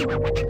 you.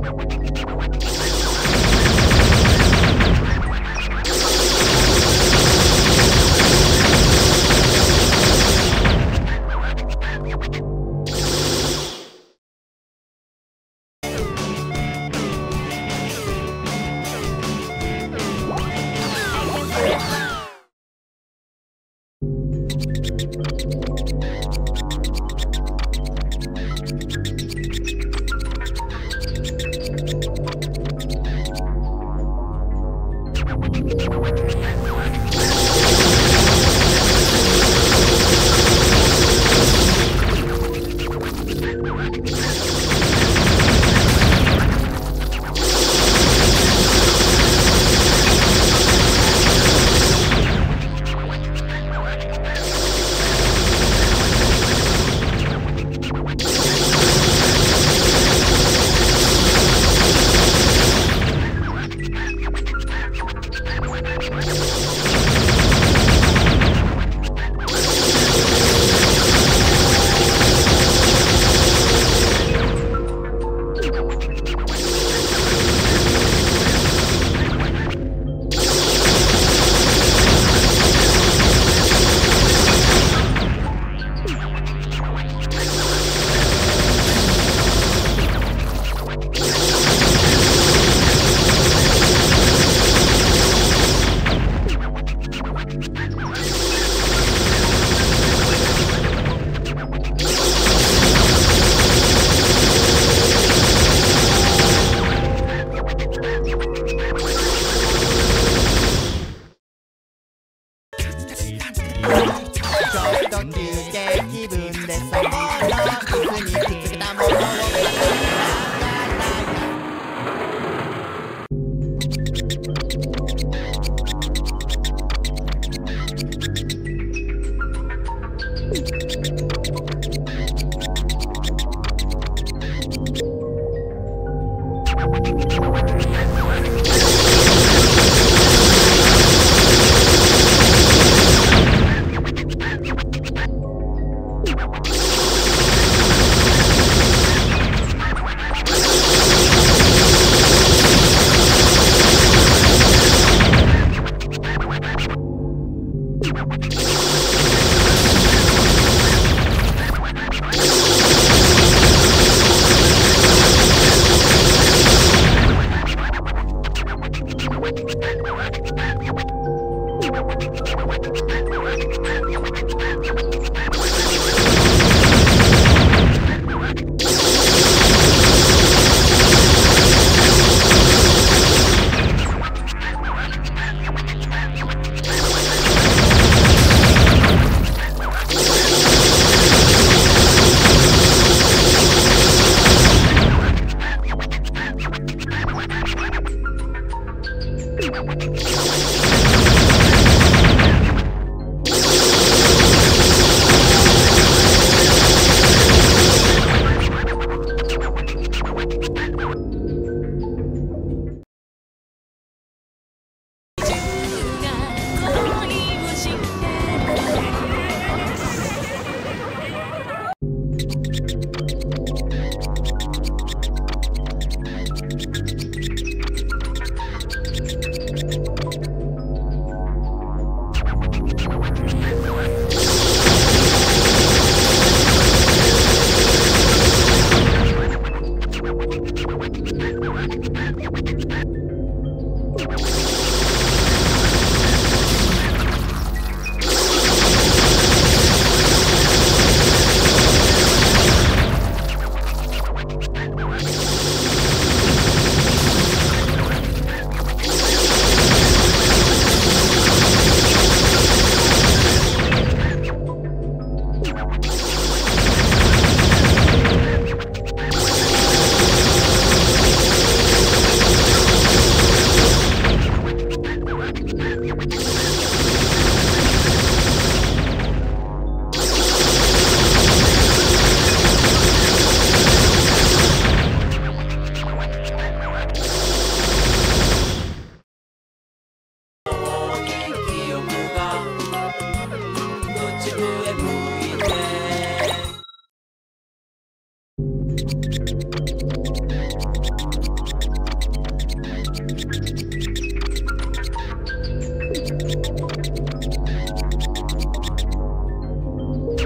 with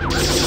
you.